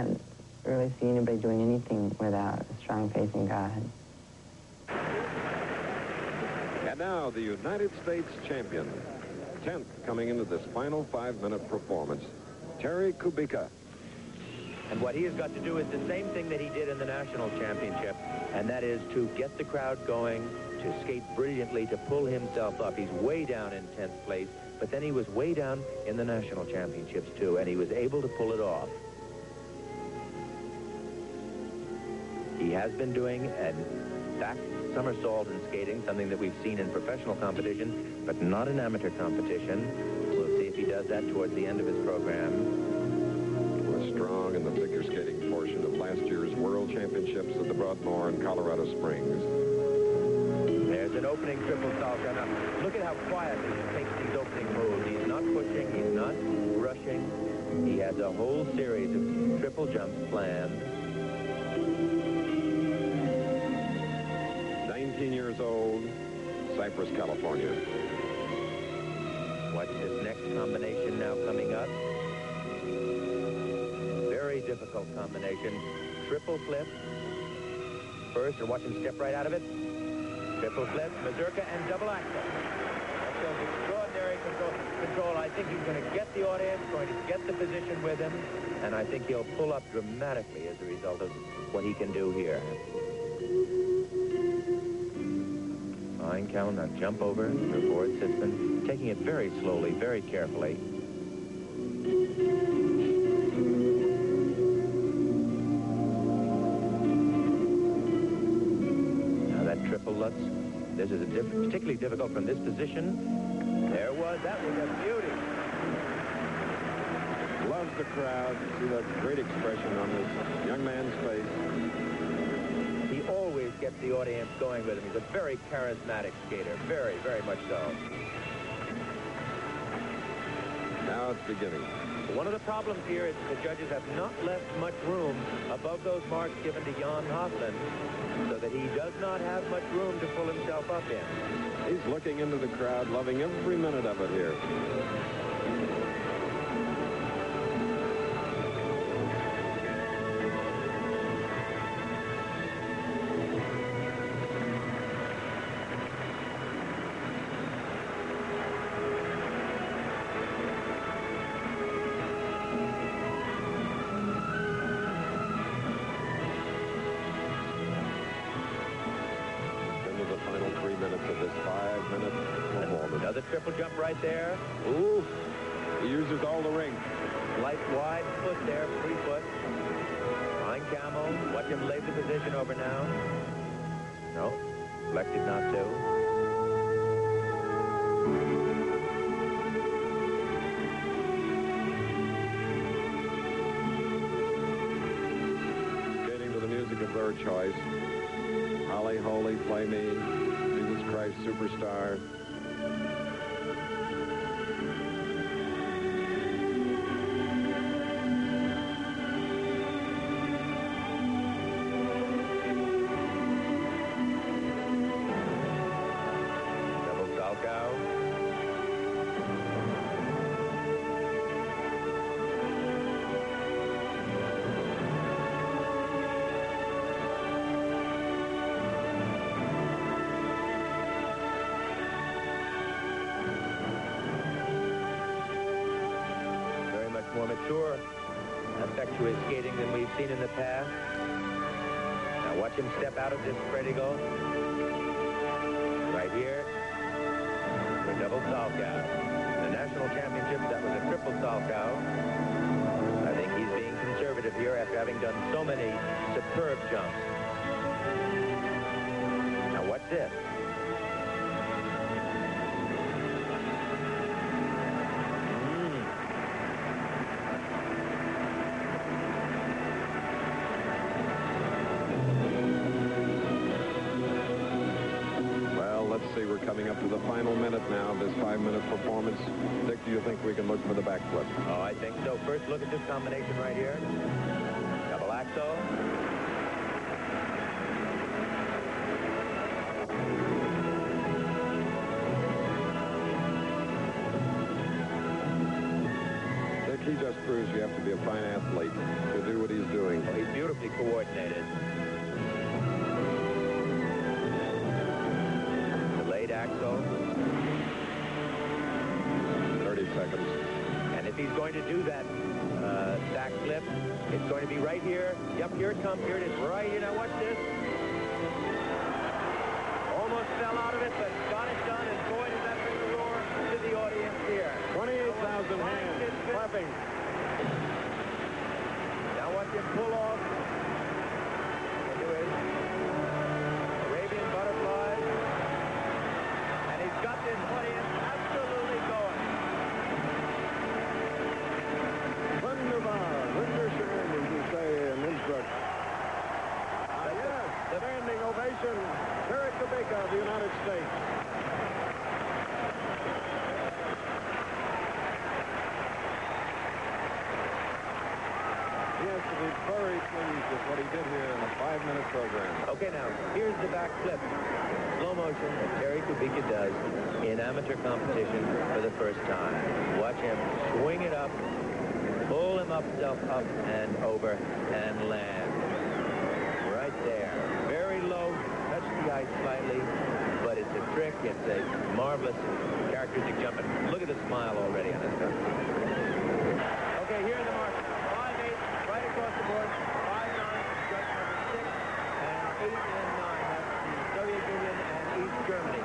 can't really see anybody doing anything without a strong faith in God. And now the United States champion, 10th coming into this final five-minute performance, Terry Kubicka. And what he has got to do is the same thing that he did in the national championship, and that is to get the crowd going, to skate brilliantly, to pull himself up. He's way down in 10th place, but then he was way down in the national championships, too, and he was able to pull it off. He has been doing a back somersault in skating, something that we've seen in professional competition, but not in amateur competition. We'll see if he does that towards the end of his program was strong in the figure skating portion of last year's World Championships at the Broadmoor in Colorado Springs. There's an opening triple salchow. Now, look at how quietly he takes these opening moves. He's not pushing. He's not rushing. He has a whole series of triple jumps planned. Cypress, California. Watch this next combination now coming up Very difficult combination. Triple flip. First, or watch him step right out of it. Triple flip, mazurka, and double axel. That shows extraordinary control. control. I think he's going to get the audience, going to get the position with him, and I think he'll pull up dramatically as a result of what he can do here. Fine, Cal. Now jump over the board Sitzman, taking it very slowly, very carefully. Now that triple Lutz, this is diff particularly difficult from this position. There was, that was a beauty. Loves the crowd. See that great expression on this young man's face. The audience going with him. He's a very charismatic skater. Very, very much so. Now it's beginning. One of the problems here is the judges have not left much room above those marks given to Jan Hoffmann so that he does not have much room to pull himself up in. He's looking into the crowd, loving every minute of it here. Triple jump right there. Ooh. He uses all the ring. Light wide foot there, free foot. Fine camel. Watch him lay the position over now. No, elected not to. Skating to the music of their choice. Holly Holy, Play Me, Jesus Christ Superstar, seen in the past. Now watch him step out of this spread eagle. Right here. The double salchow. The national championship, that was a triple salchow. I think he's being conservative here after having done so many superb jumps. Now watch this. Coming up to the final minute now of this five-minute performance. Dick, do you think we can look for the backflip? Oh, I think so. First, look at this combination right here. Double axel. Dick, he just proves you have to be a fine athlete to do what he's doing. Well, he's beautifully coordinated. To do that uh, back flip, it's going to be right here. Yep, here it comes. Here it is right here. Now watch this. Almost fell out of it, but got it done. And boy, does that bring a roar to the audience here. 28,000 hands clapping. Now watch him pull off. Into his Arabian butterfly. And he's got this audience absolutely going. Wunderbar. Wunderschön, as we say in Innsbruck. Ah, yes, the standing ovation. Derek Kubicka of the United States. Very pleased with what he did here in a five-minute program. Okay, now, here's the back flip. Slow motion that Terry Kubicka does in amateur competition for the first time. Watch him swing it up, pull him up, up, and over, and land. Right there. Very low, touch the ice slightly, but it's a trick. It's a marvelous characteristic jump. And look at the smile already on his face. Okay, here are the marks. 5-8, right across the board. 5-9, judge number 6, 8 and 9. That's the Soviet Union and East Germany.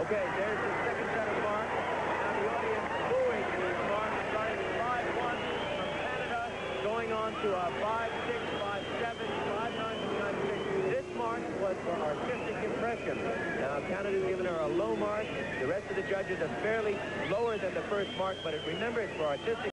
Okay, there's the second set of marks. Now the audience booing these marks, starting with 5-1 from Canada, going on to a 5-6, 5-7, 5-9 from the United States. This mark was for artistic impression. Now, Canada's given her a low mark. The rest of the judges are fairly lower than the first mark, but remember, it's for artistic